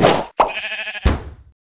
Thank you.